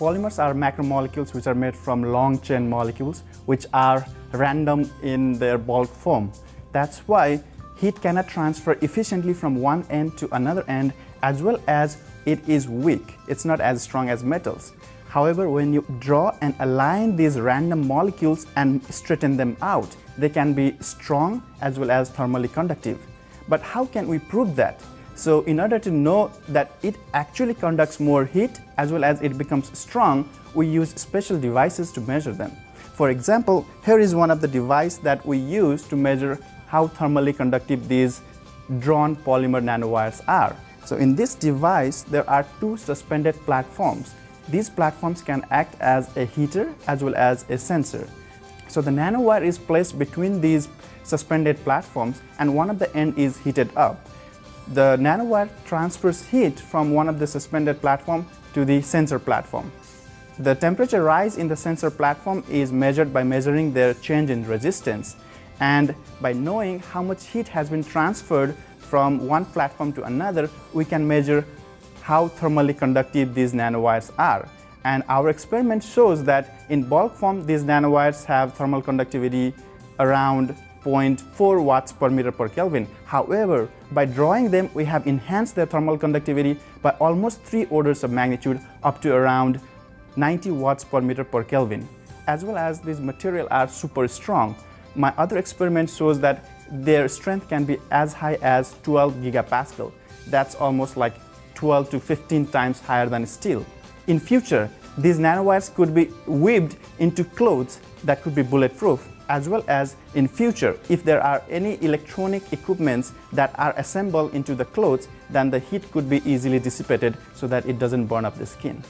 Polymers are macromolecules which are made from long chain molecules which are random in their bulk form. That's why heat cannot transfer efficiently from one end to another end as well as it is weak. It's not as strong as metals. However, when you draw and align these random molecules and straighten them out, they can be strong as well as thermally conductive. But how can we prove that? So in order to know that it actually conducts more heat as well as it becomes strong, we use special devices to measure them. For example, here is one of the devices that we use to measure how thermally conductive these drawn polymer nanowires are. So in this device, there are two suspended platforms. These platforms can act as a heater as well as a sensor. So the nanowire is placed between these suspended platforms and one of the end is heated up. The nanowire transfers heat from one of the suspended platform to the sensor platform. The temperature rise in the sensor platform is measured by measuring their change in resistance and by knowing how much heat has been transferred from one platform to another, we can measure how thermally conductive these nanowires are. And our experiment shows that in bulk form, these nanowires have thermal conductivity around 0.4 watts per meter per Kelvin. However, by drawing them, we have enhanced their thermal conductivity by almost three orders of magnitude up to around 90 watts per meter per Kelvin. As well as these material are super strong. My other experiment shows that their strength can be as high as 12 gigapascal. That's almost like 12 to 15 times higher than steel. In future, these nanowires could be weaved into clothes that could be bulletproof as well as in future if there are any electronic equipments that are assembled into the clothes then the heat could be easily dissipated so that it doesn't burn up the skin.